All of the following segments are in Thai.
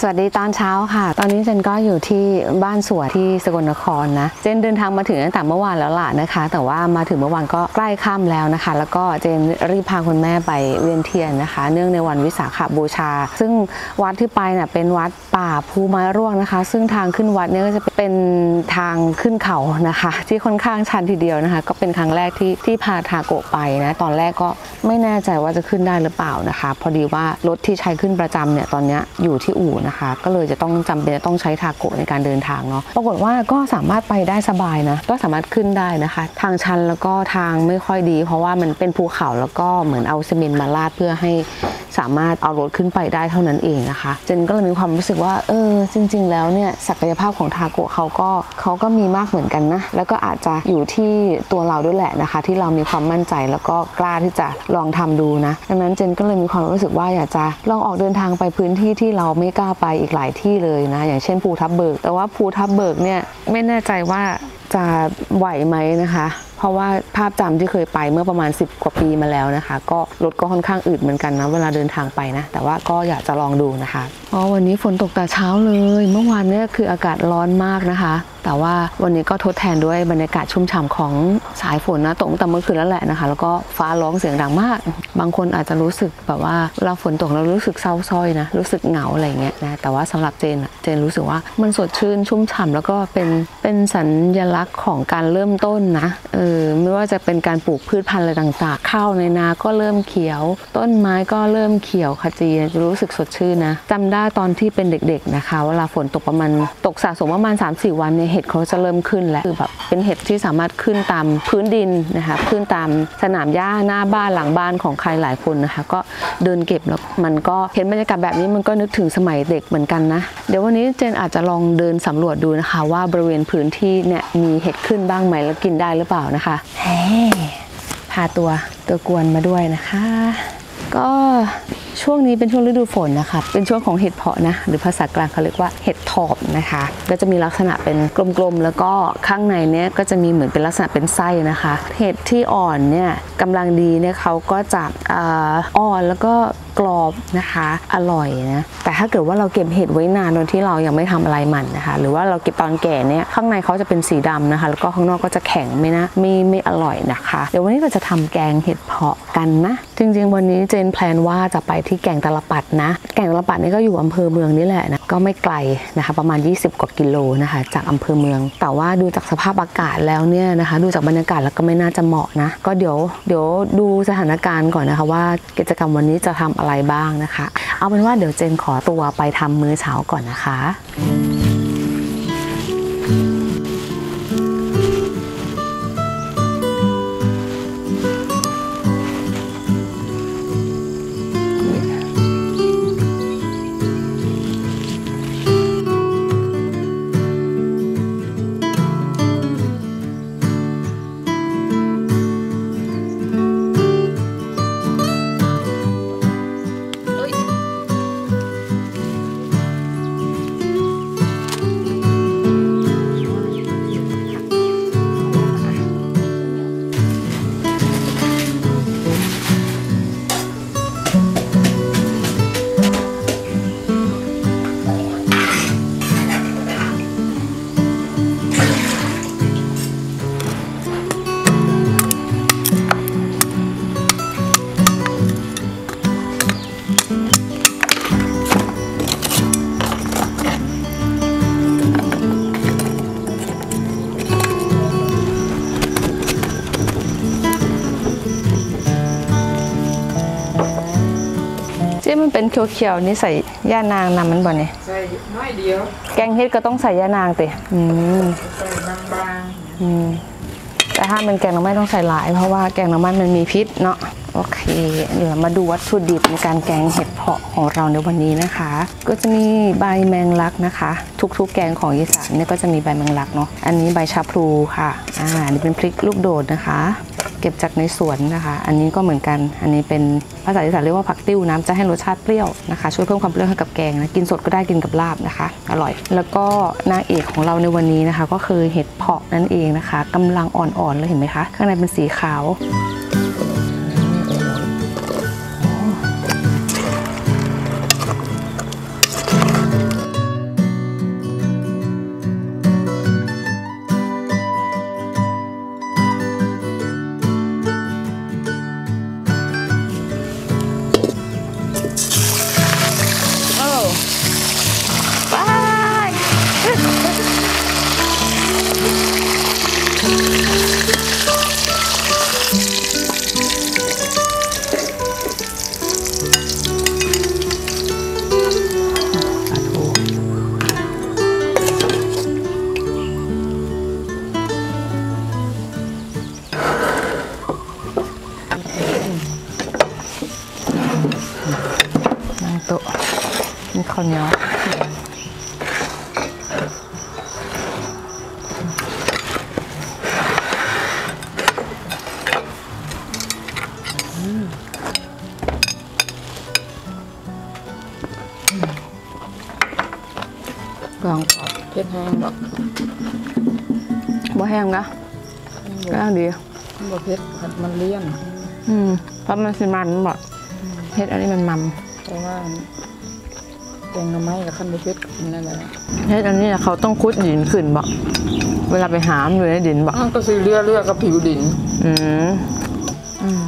สวัสดีตอนเช้าค่ะ ตอนนี้เจนก็อยู่ที่บ้านสวนที่สกลนครนะ เจนเดินทางมาถึงตั้งแต่เมื่อวานแล้วล่ะนะคะ แต่ว่ามาถึงเมื่อวานก็ใกล้ค่ำแล้วนะคะ แล้วก็เจนรีบพาคุณแม่ไปเวียนเทียนนะคะ เนื่องในวันวิสาขบูชา ซึ่งวัดที่ไปเนี่ยเป็นวัดป่าภูไม้ร่วงนะคะ ซึ่งทางขึ้นวัดเนี่ยก็จะเป็นทางขึ้นเขานะคะ ที่ค่อนข้างชันทีเดียวนะคะ ก็เป็นครั้งแรกที่ที่พาทาโกะไปนะ ตอนแรกก็ไม่แน่ใจว่าจะขึ้นได้หรือเปล่านะคะ พอดีว่ารถที่ใช้ขึ้นประจำเนี่ยตอนนี้อยู่ที่อู่นะคะ ก็เลยจะต้องจำเป็นจะต้องใช้ทาโกะในการเดินทางเนาะปรากฏว่าก็สามารถไปได้สบายนะก็สามารถขึ้นได้นะคะ ทางชันแล้วก็ทางไม่ค่อยดี เพราะว่ามันเป็นภูเขาแล้วก็เหมือนเอาซีเมนต์มาลาดเพื่อให้ สามารถเอารถขึ้นไปได้เท่านั้นเองนะคะเจนก็เลยมีความรู้สึกว่าเออจริง ๆ แล้วเนี่ยศักยภาพของทาโกะเขาก็เขาก็มีมากเหมือนกันนะ แล้วก็อาจจะอยู่ที่ตัวเราด้วยแหละนะคะ ที่เรามีความมั่นใจแล้วก็กล้าที่จะลองทำดูนะดังนั้นเจนก็เลยมีความรู้สึกว่าอยากจะลองออกเดินทางไปพื้นที่ที่เราไม่กล้าไปอีกหลายที่เลยนะ อย่างเช่นภูทับเบิก แต่ว่าภูทับเบิกเนี่ยไม่แน่ใจว่าจะไหวไหมนะคะ เพราะว่าภาพจำที่เคยไปเมื่อประมาณ 10 กว่าปีมาแล้วนะคะ ก็รถก็ค่อนข้างอืดเหมือนกันนะเวลาเดินทางไปนะ แต่ว่าก็อยากจะลองดูนะคะอ๋อวันนี้ฝนตกแต่เช้าเลย เมื่อวานเนี่ยคืออากาศร้อนมากนะคะ แต่ว่าวันนี้ก็ทดแทนด้วยบรรยากาศชุ่มฉ่ำของสายฝนนะตกตั้งแต่เมื่อคืนแล้วแหละนะคะ แล้วก็ฟ้าร้องเสียงดังมาก บางคนอาจจะรู้สึกแบบว่าเวลาฝนตกเรารู้สึกเศร้าส้อยนะรู้สึกเหงาอะไรเงี้ยนะแต่ว่าสำหรับเจนเจนรู้สึกว่ามันสดชื่นชุ่มฉ่ำแล้วก็เป็นเป็นสัญลักษณ์ของการเริ่มต้นนะเออไม่ว่าจะเป็นการปลูกพืชพันธุ์อะไรต่างๆ ข้าวในนาก็เริ่มเขียว ต้นไม้ก็เริ่มเขียวขจีจะรู้สึกสดชื่นนะจำได้ตอนที่เป็นเด็กๆนะคะเวลาฝนตกประมาณตกสะสมประมาณ3-4วันเนี่ยห็ดเขาจะเริ่มขึ้นแล้วคือแบบเป็นเห็ดที่สามารถขึ้นตามพื้นดินนะคะขึ้นตามสนามหญ้าหน้าบ้านหลังบ้านของใครหลายคนนะคะ ก็เดินเก็บแล้วมันก็เห็นบรรยากาศแบบนี้มันก็นึกถึงสมัยเด็กเหมือนกันนะ เดี๋ยววันนี้เจนอาจจะลองเดินสำรวจดูนะคะ ว่าบริเวณพื้นที่เนี่ยมีเห็ดขึ้นบ้างไหมแล้วกินได้หรือเปล่านะคะเฮ้พาตัวตัวกวนมาด้วยนะคะ ก็ ช่วงนี้เป็นช่วงฤดูฝนนะคะ เป็นช่วงของเห็ดเพาะนะ หรือภาษากลางเขาเรียกว่าเห็ดถอบนะคะ ก็จะมีลักษณะเป็นกลมๆ แล้วก็ข้างในเนี้ยก็จะมีเหมือนเป็นลักษณะเป็นไส้นะคะ เห็ดที่อ่อนเนี่ยกำลังดีเนี่ยเขาก็จะอ่าอ่อนแล้วก็ กรอบนะคะ อร่อยนะ แต่ถ้าเกิดว่าเราเก็บเห็ดไว้นานโดยที่เรายังไม่ทำอะไรมันนะคะ หรือว่าเราเก็บตอนแก่เนี่ยข้างในเขาจะเป็นสีดำนะคะ แล้วก็ข้างนอกก็จะแข็งไม่นะไม่ไม่อร่อยนะคะ เดี๋ยววันนี้เราจะทำแกงเห็ดเพาะกันนะ จริง ๆ วันนี้เจนแพลนว่าจะไปที่แก่งตะลปัดนะ แก่งตะลปัดนี่ก็อยู่อำเภอเมืองนี่แหละนะก็ไม่ไกลนะคะประมาณ 20 กว่ากิโลนะคะจากอำเภอเมือง แต่ว่าดูจากสภาพอากาศแล้วเนี่ยนะคะดูจากบรรยากาศแล้วก็ไม่น่าจะเหมาะนะก็เดี๋ยวเดี๋ยวดูสถานการณ์ก่อนนะคะว่ากิจกรรมวันนี้จะทำอะไรบ้างนะคะ เอาเป็นว่าเดี๋ยวเจนขอตัวไปทำมื้อเช้าก่อนนะคะ เป็นเขียวๆนี่ใส่ย่านางนำมันบ่เนี่ยใส่น้อยเดียว แกงเฮ็ดก็ต้องใส่ย่านางติอืมใส่บางอืมแต่ถ้าเป็นแกงหน่อไม้ต้องใส่หลาย เพราะว่าแกงหน่อไม้มันมีพิษเนาะ โอเค เดี๋ยวมาดูวัตถุดิบในการแกงเห็ดเผาะของเราในวันนี้นะคะ ก็จะมีใบแมงลักนะคะ ทุกๆ แกงของอีสานเนี่ยก็จะมีใบแมงลักเนาะอันนี้ใบชาพลูค่ะอ่าอันนี้เป็นพริกลูกโดดนะคะ เก็บจากในสวนนะคะ อันนี้ก็เหมือนกันอันนี้เป็นภาษาอีสานเรียกว่าผักติ้วน้ำจะให้รสชาติเปรี้ยวนะคะ ช่วยเพิ่มความเปรี้ยวให้กับแกงนะกินสดก็ได้กินกับลาบนะคะ อร่อย แล้วก็นางเอกของเราในวันนี้นะคะ ก็คือเห็ดเผาะนั่นเองนะคะกำลังอ่อนๆเลยเห็นไหมคะ ข้างในเป็นสีขาว ห้งบอกบ่แห้งนะก็ยังดีมันบ่เผ็ดผัดมันเลี่ยน อืมเพราะมันสิมันบ่เฮ็ดอันนี้มันมันเพราะว่าแกงหน่อไม้กับขั้นบ่เผ็ดกินนั่นแหละเฮ็ดอันนี้เขาต้องคุดดินขึ้นบ่เวลาไปหามอยู่ในดินบ่อ้าวก็สิเลือเลือกับผิวดิน อืมอืม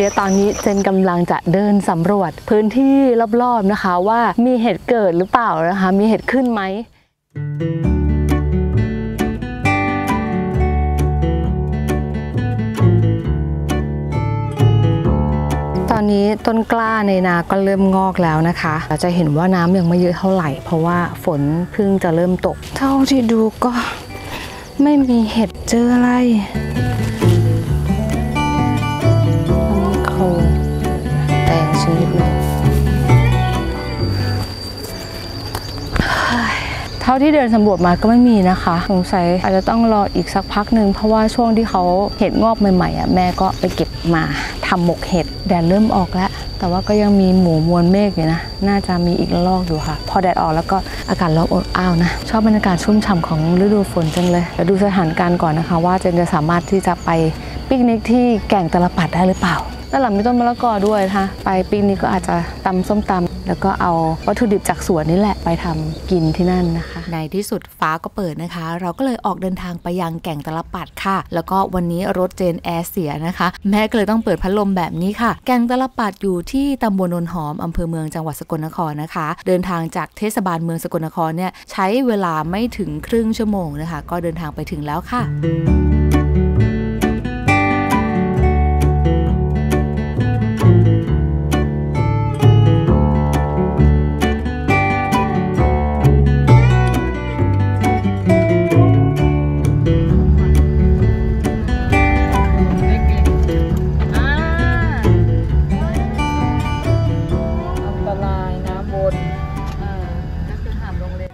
เดี๋ยวตอนนี้เจนกำลังจะเดินสำรวจพื้นที่รอบๆนะคะว่ามีเห็ดเกิดหรือเปล่านะคะ มีเห็ดขึ้นไหมตอนนี้ต้นกล้าในนาก็เริ่มงอกแล้วนะคะเราจะเห็นว่าน้ำยังไม่เยอะเท่าไหร่ เพราะว่าฝนเพิ่งจะเริ่มตก เท่าที่ดูก็ไม่มีเห็ดเจออะไร ท่าที่เดินสำรวจมาก็ไม่มีนะคะ สงสัยอาจจะต้องรออีกสักพักหนึ่งเพราะว่าช่วงที่เขาเห็ดงอกใหม่ๆอะแม่ก็ไปเก็บมาทำหมกเห็ดแดดเริ่มออกแล้ว แต่ว่าก็ยังมีหมู่มวลเมฆอยู่นะ น่าจะมีอีกระลอกอยู่ค่ะ พอแดดออกแล้วก็อากาศร้อนอบอ้าวนะ ชอบบรรยากาศชุ่มฉ่ำของฤดูฝนจังเลยเดี๋ยวดูสถานการณ์ก่อนนะคะ ว่าเจนจะสามารถที่จะไปปิกนิกที่แก่งตะลปัดได้หรือเปล่าด้านหลังมีต้นมะละกอด้วยนะคะไปปิกนิกก็อาจจะตำส้มตำ แล้วก็เอาวัตถุดิบจากสวนนี่แหละไปทำกินที่นั่นนะคะ ในที่สุดฟ้าก็เปิดนะคะ เราก็เลยออกเดินทางไปยังแก่งตะลปัดค่ะ แล้วก็วันนี้รถเจนแอร์เสียนะคะ แม่ก็เลยต้องเปิดพัดลมแบบนี้ค่ะ แก่งตะลปัดอยู่ที่ตำบลนนหอมอำเภอเมืองจังหวัดสกลนครนะคะ เดินทางจากเทศบาลเมืองสกลนครเนี่ยใช้เวลาไม่ถึงครึ่งชั่วโมงนะคะ ก็เดินทางไปถึงแล้วค่ะ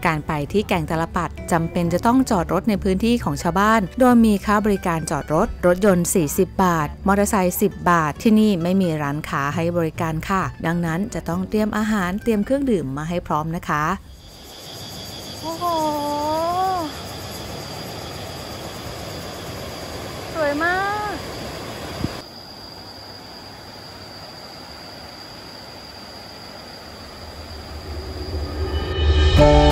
การไปที่แก่งตะลปัดจำเป็นจะต้องจอดรถในพื้นที่ของชาวบ้าน โดยมีค่าบริการจอดรถ รถยนต์ 40 บาท มอเตอร์ไซค์ 10 บาท ที่นี่ไม่มีร้านค้าให้บริการค่ะ ดังนั้นจะต้องเตรียมอาหารเตรียมเครื่องดื่มมาให้พร้อมนะคะ โอ้โห สวยมาก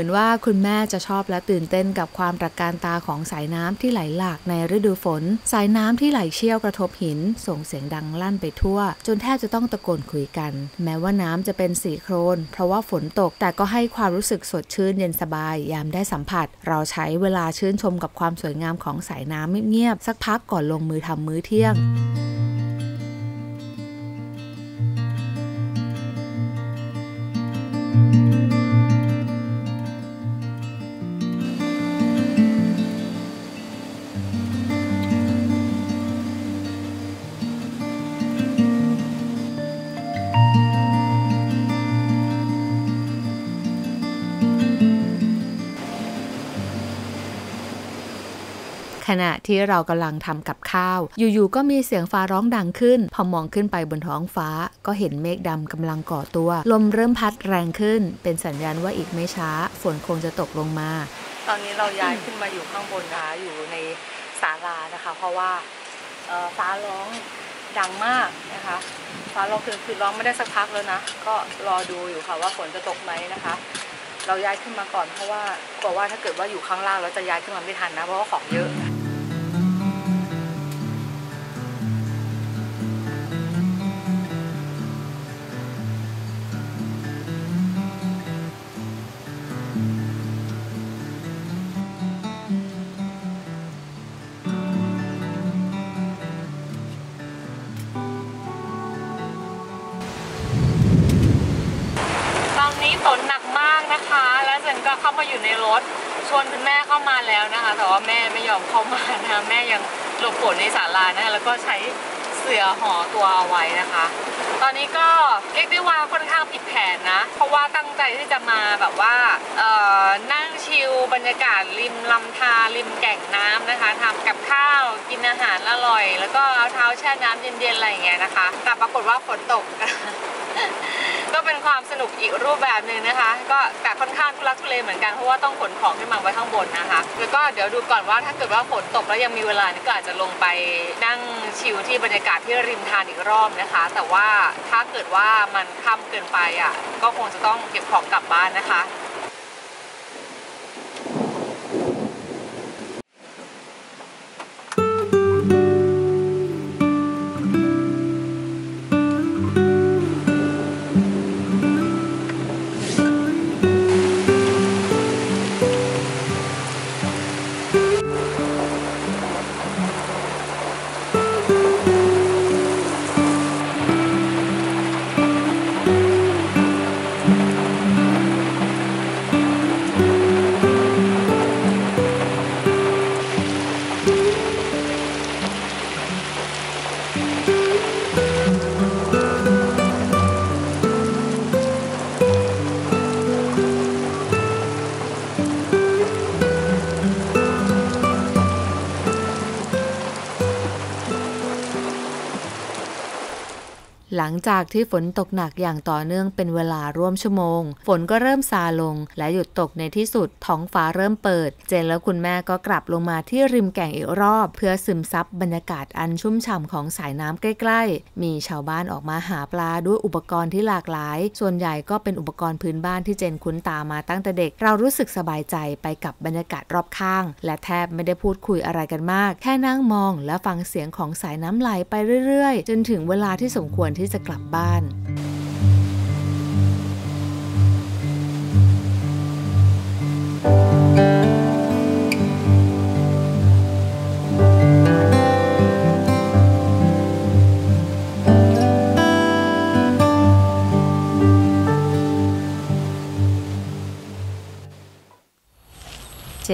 มือนว่าคุณแม่จะชอบและตื่นเต้นกับความตระการตาของสายน้ำที่ไหลหลากในฤดูฝน สายน้ำที่ไหลเชี่ยวกระทบหิน ส่งเสียงดังลั่นไปทั่ว จนแทบจะต้องตะโกนคุยกัน แม้ว่าน้ำจะเป็นสีโครน เพราะว่าฝนตกแต่ก็ให้ความรู้สึกสดชื่นเย็นสบายยามได้สัมผัส เราใช้เวลาชื่นชมกับความสวยงามของสายน้ำเงียบๆสักพักก่อนลงมือทำมื้อเที่ยง ขณะที่เรากำลังทำกับข้าว อยู่ๆก็มีเสียงฟ้าร้องดังขึ้น พอมองขึ้นไปบนท้องฟ้า ก็เห็นเมฆดำกำลังก่อตัว ลมเริ่มพัดแรงขึ้น เป็นสัญญาณว่าอีกไม่ช้า ฝนคงจะตกลงมา ตอนนี้เราย้ายขึ้นมาอยู่ข้างบนนะคะอยู่ในศาลานะคะ เพราะว่าฟ้าร้องดังมากนะคะฟ้าร้องคือคือร้องไม่ได้สักพักแล้วนะ ก็รอดูอยู่ค่ะว่าฝนจะตกไหมนะคะ เราย้ายขึ้นมาก่อนเพราะว่ากลัวว่าถ้าเกิดว่าอยู่ข้างล่างแล้วจะย้ายขึ้นมาไม่ทันนะเพราะว่าของเยอะ ชวนคุณแม่เข้ามาแล้วนะคะ แต่ว่าแม่ไม่ยอมเข้ามานะคะแม่ยังหลบฝนในศาลานะคะแล้วก็ใช้เสือห่อตัวเอาไว้นะคะ ตอนนี้ก็เรียกได้ว่าค่อนข้างผิดแผนนะ เพราะว่าตั้งใจที่จะมาแบบว่าเอ่อนั่งชิลบรรยากาศริมลำธารริมแก่งน้ำนะคะทำกับข้าวกินอาหารอร่อย แล้วก็เอาเท้าแช่น้ำเย็นๆอะไรอย่างเงี้ยนะคะ แต่ปรากฏว่าฝนตก ก็เป็นความสนุกอีกรูปแบบหนึ่งนะคะ ก็แต่ค่อนข้างทุลักทุเลเหมือนกันเพราะว่าต้องขนของขึ้นมาไว้ข้างบนนะคะ แล้วก็เดี๋ยวดูก่อนว่าถ้าเกิดว่าฝนตกแล้วยังมีเวลานี่ก็อาจจะลงไปนั่งชิลที่บรรยากาศที่ริมทานอีกรอบนะคะ แต่ว่าถ้าเกิดว่ามันค่ำเกินไปอะก็คงจะต้องเก็บของกลับบ้านนะคะ หลังจากที่ฝนตกหนักอย่างต่อเนื่องเป็นเวลาร่วมชั่วโมง ฝนก็เริ่มซาลง และหยุดตกในที่สุดท้องฟ้าเริ่มเปิด เจนและคุณแม่ก็กลับลงมาที่ริมแก่งอีกรอบ เพื่อซึมซับบรรยากาศอันชุ่มฉ่ำของสายน้ำใกล้ ๆ มีชาวบ้านออกมาหาปลาด้วยอุปกรณ์ที่หลากหลาย ส่วนใหญ่ก็เป็นอุปกรณ์พื้นบ้านที่เจนคุ้นตามาตั้งแต่เด็ก เรารู้สึกสบายใจไปกับบรรยากาศรอบข้าง และแทบไม่ได้พูดคุยอะไรกันมาก แค่นั่งมอง และฟังเสียงของสายน้ำไหลไปเรื่อยๆ จนถึงเวลาที่สมควรที่จะกลับบ้าน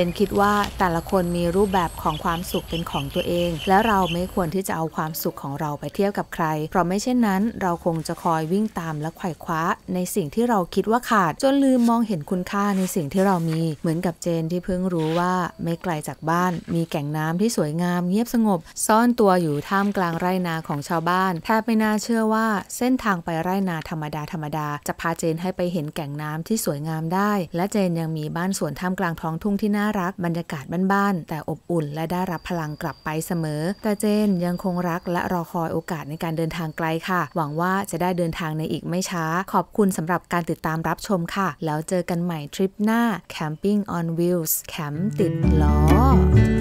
นคิดว่าแต่ละคนมีรูปแบบของความสุขเป็นของตัวเอง และเราไม่ควรที่จะเอาความสุขของเราไปเทียบกับใคร เพราะไม่เช่นนั้น เราคงจะคอยวิ่งตามและไขว่คว้า ในสิ่งที่เราคิดว่าขาด จนลืมมองเห็นคุณค่าในสิ่งที่เรามี เหมือนกับเจนที่เพิ่งรู้ว่าไม่ไกลจากบ้าน มีแก่งน้ำที่สวยงามเงียบสงบ ซ่อนตัวอยู่ท่ามกลางไร่นาของชาวบ้านแทบไม่น่าเชื่อว่าเส้นทางไปไร่นาธรรมดาธรรมดาจะพาเจนให้ไปเห็นแก่งน้ำที่สวยงามได้ และเจนยังมีบ้านสวนท่ามกลางท้องทุ่งที่น่าารักบรรยากาศบ้านๆแต่อบอุ่นและได้รับพลังกลับไปเสมอ แต่เจนยังคงรักและรอคอยโอกาสในการเดินทางไกลค่ะ หวังว่าจะได้เดินทางในอีกไม่ช้า ขอบคุณสำหรับการติดตามรับชมค่ะ แล้วเจอกันใหม่ทริปหน้า Camping on Wheels แคมป์ติดล้อ